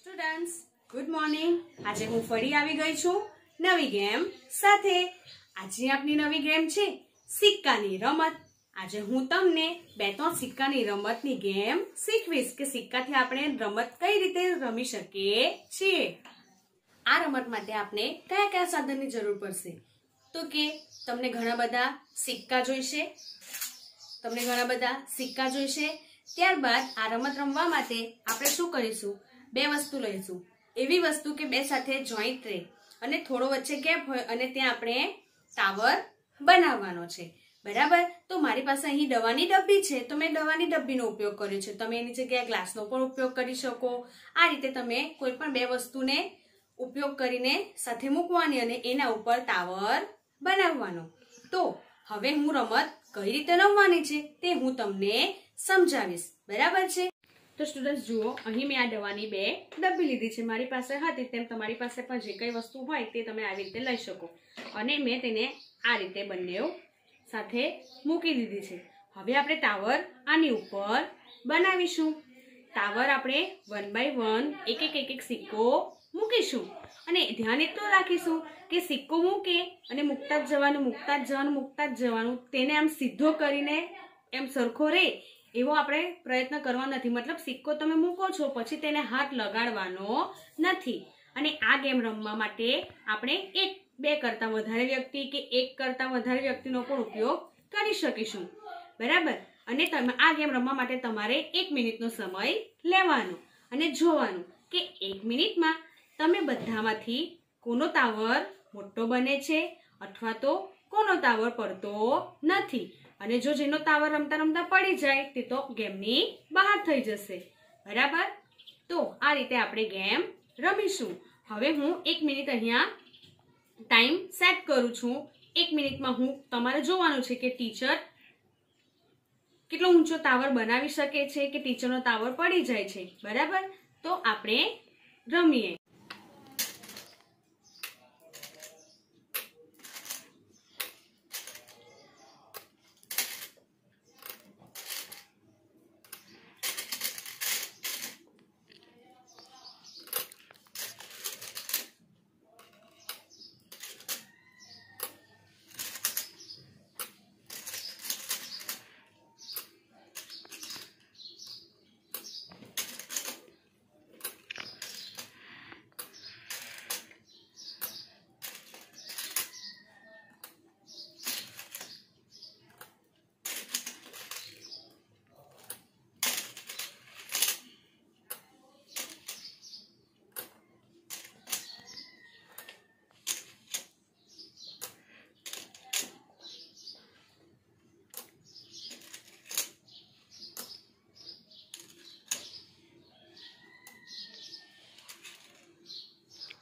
Students good morning આજે હું ફરી આવી ગઈ છું નવી ગેમ સાથે. આજે આપની નવી ગેમ છે સિક્કાની રમત. આજે હું તમને બે ત્રણ સિક્કાની રમતની ગેમ શીખવીશ કે સિક્કાથી આપણે રમત કઈ રીતે રમી શકીએ છીએ. આ રમત માટે આપણે કયા કયા સાધનની જરૂર પડશે? તો કે તમને ઘણા બધા સિક્કા જોઈશે. તમને ઘણા બધા સિક્કા જોઈશે. ત્યારબાદ આ રમત રમવા માટે આપણે શું કરીશું? બે વસ્તુ લઈશું. એવી વસ્તુ કે બે સાથે જોઈન્ટ રહે. અને થોડો વચ્ચે ગેપ હોય અને ત્યાં આપણે ટાવર બનાવવાનો છે. બરાબર? તો મારી પાસે અહીં દવાની ડબ્બી છે. તો મેં દવાની ડબ્બીનો ઉપયોગ કર્યો છે. તમે એની જગ્યાએ ગ્લાસનો પણ ઉપયોગ કરી શકો. આ રીતે તમે કોઈ પણ બે વસ્તુને ઉપયોગ કરીને સાથે મૂકવાની અને એના ઉપર ટાવર બનાવવાનો. તો હવે હું રમત કઈ રીતે રમવાની છે તે હું તમને સમજાવીશ. બરાબર છે? તો સ્ટુડન્ટ્સ જુઓ, અહીં મેં આ દવાની બે ડબ્બી લીધી છે. મારી પાસે હતી તેમ તમારી પાસે પણ જે કંઈ વસ્તુ હોય તે તમે આવી રીતે લઈ શકો. અને મેં તેને આ રીતે બંને સાથે મૂકી દીધી છે. હવે આપણે ટાવર આની ઉપર બનાવીશું. ટાવર આપણે વન બાય વન એક એક એક એક સિક્કો મૂકીશું. અને ધ્યાન એટલું રાખીશું કે સિક્કો મૂકે અને મૂકતા જ જવાનું, મૂકતા જ જવાનું, મૂકતા જ જવાનું, તેને આમ સીધો કરીને એમ સરખો રહે એવો આપણે પ્રયત્ન કરવા નથી. મતલબ સિક્કો તમે મૂકો છો, પછી તેને હાથ લગાડવાનો નથી. અને આ ગેમ રમવા માટે આપણે એક, બે કરતાં વધારે વ્યક્તિ કે એક કરતાં વધારે વ્યક્તિનો પણ ઉપયોગ કરી શકીશું. બરાબર? અને તમે, આ ગેમ રમવા માટે તમારે એક મિનિટનો સમય લેવાનો અને જોવાનું કે એક મિનિટમાં તમે બધામાંથી કોનો ટાવર મોટો બને છે અથવા તો કોનો ટાવર પડતો નથી. અને જો જેનો ટાવર રમતા રમતા પડી જાય, તે તો ગેમની બહાર થઈ જશે. બરાબર? તો આ રીતે આપણે ગેમ રમીશું. હવે હું એક મિનિટ અહીંયા ટાઈમ સેટ કરું છું. એક મિનિટમાં હું તમારે જોવાનું છે કે ટીચર કેટલો ઊંચો તાવર બનાવી શકે છે કે ટીચરનો ટાવર પડી જાય છે. બરાબર? તો આપણે રમીએ.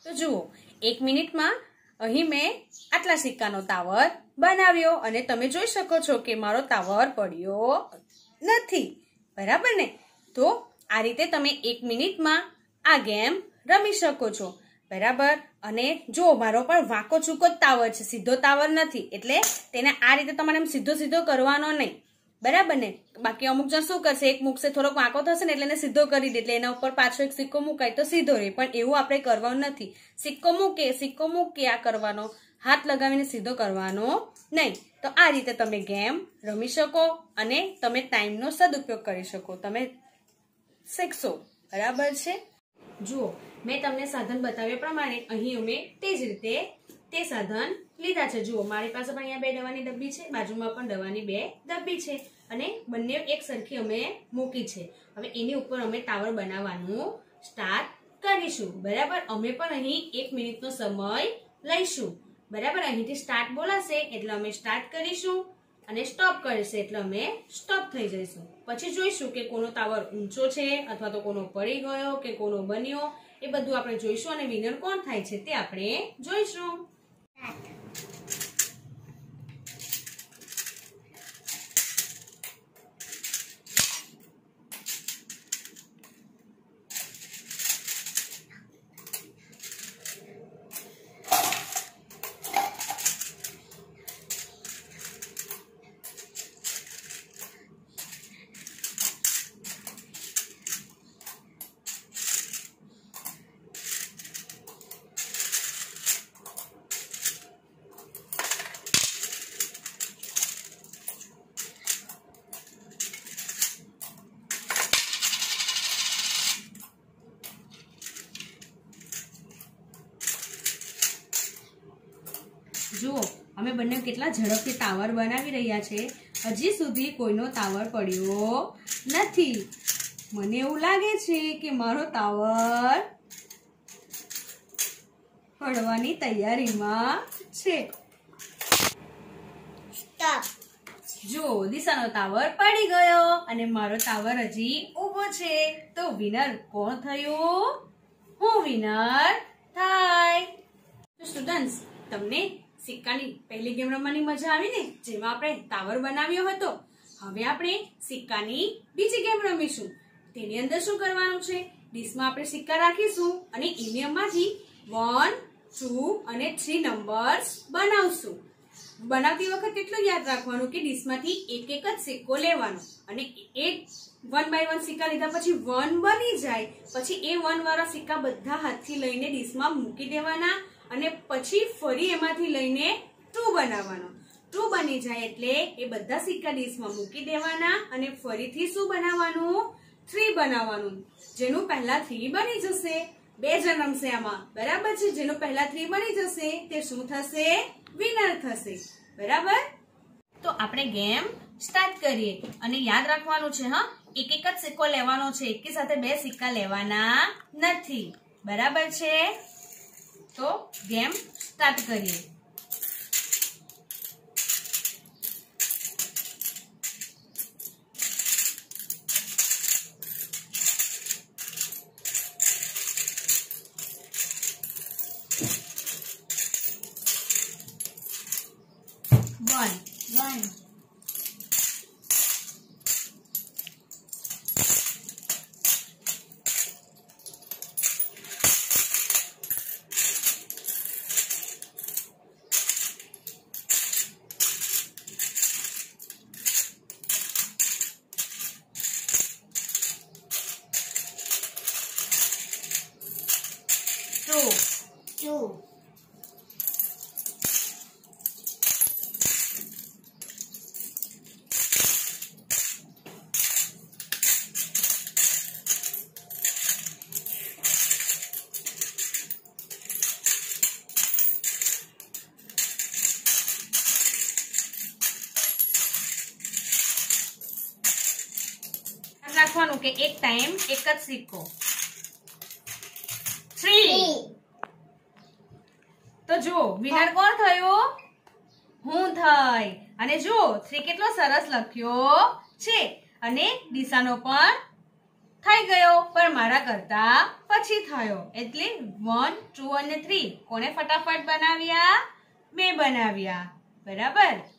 તો જુઓ, એક મિનિટમાં અહીં મેં આટલા સિક્કાનો ટાવર બનાવ્યો અને તમે જોઈ શકો છો કે મારો ટાવર પડ્યો નથી. બરાબર ને? તો આ રીતે તમે એક મિનિટમાં આ ગેમ રમી શકો છો. બરાબર? અને જો મારો પણ વાંકો ચૂકો જ ટાવર છે, સીધો ટાવર નથી, એટલે તેને આ રીતે તમારે એમ સીધો સીધો કરવાનો નહીં. બરાબર ને? બાકી અમુક જણ શું કરશે? એક મૂકશે થોડોક વાંકો થશે ને એટલે એને સીધો કરી દે. એટલે એના ઉપર પાછો એક સિક્કો મુકાય તો સીધો રહે. પણ એવું આપણે કરવાનું નથી. સિક્કો મૂકે સિક્કો મૂકે આ કરવાનો. હાથ લગાવીને સીધો કરવાનો નહીં. તો આ રીતે તમે ગેમ રમી શકો અને તમે ટાઈમનો સદુપયોગ કરી શકો. તમે શીખશો. બરાબર છે? જુઓ, મેં તમને સાધન બતાવ્યા પ્રમાણે અહીં અમે તે જ રીતે તે સાધન લીધા છે. જુઓ, મારી પાસે પણ અહીંયા બે દવાની ડબ્બી છે, બાજુમાં પણ દવાની બે ડબ્બી છે અને બંને એક સરખી અમે મૂકી છે. હવે એની ઉપર અમે ટાવર બનાવવાનું સ્ટાર્ટ કરીશું. બરાબર? અમે પણ અહીં એક મિનિટનો સમય લઈશું. બરાબર? અહીંથી સ્ટાર્ટ બોલાશે એટલે અમે સ્ટાર્ટ કરીશું અને સ્ટોપ કરશે એટલે અમે સ્ટોપ થઈ જઈશું. પછી જોઈશું કે કોનો ટાવર ઊંચો છે અથવા તો કોનો પડી ગયો કે કોનો બન્યો. એ બધું આપણે જોઈશું અને વિનર કોણ થાય છે તે આપણે જોઈશું. Thank you. અમે બંને કેટલા ઝડપથી ટાવર બનાવી રહ્યા છે. હજી સુધી કોઈનો ટાવર પડ્યો નથી. મને એવું લાગે છે કે મારો ટાવર પડવાની તૈયારીમાં છે. જો દિશાનો ટાવર પડી ગયો અને મારો ટાવર હજી ઊભો છે. તો વિનર કોણ થયું? હું વિનર થાય. સ્ટુડન્ટ્સ તમને સિક્કાની પહેલી ગેમ રમવાની મજા આવી ને, જેમાં આપણે ટાવર બનાવ્યો હતો. હવે આપણે સિક્કાની બીજી ગેમ રમીશું. તેની અંદર શું કરવાનું છે? ડીશમાં આપણે સિક્કા રાખીશું અને ઇમિયમમાંથી વન, ટુ અને થ્રી નંબર્સ બનાવશું. બનાવતી વખત એટલું યાદ રાખવાનું કે ડીશમાંથી એક એક જ સિક્કો લેવાનો. અને એક વન બાય વન સિક્કા લીધા પછી વન બની જાય. પછી એ વન વાળા સિક્કા બધા હાથથી લઈને ડીશમાં મૂકી દેવાના. અને પછી ફરી એમાંથી લઈને ટુ બનાવવાનો. ટુ બની જાય એટલે એ બધા સિક્કા ડીશમાં મૂકી દેવાના અને ફરીથી શું બનાવવાનું? થ્રી બનાવવાનું. જેનું પહેલા થ્રી બની જશે. બે જન્મશે આમાં. બરાબર છે? જેનું પહેલા થ્રી બની જશે, તે શું થશે? વિનર થશે. બરાબર? તો આપણે ગેમ સ્ટાર્ટ કરીએ. અને યાદ રાખવાનું છે, હા? એક એક જ સિક્કો લેવાનો છે. એકી સાથે બે સિક્કા લેવાના નથી. બરાબર છે? તો ગેમ સ્ટાર્ટ કરીએ. રાખવાનું કે એક ટાઈમ એક જ સિક્કો. થ્રી તો જો વિનર કોણ થયો? હું થઈ. અને જો થ્રી કેટલો સરસ લખ્યો છે. અને દિશાનો પણ થઈ ગયો પણ મારા કરતા પછી થયો. એટલે વન ટુ અને થ્રી કોને ફટાફટ બનાવ્યા? મેં બનાવ્યા. બરાબર?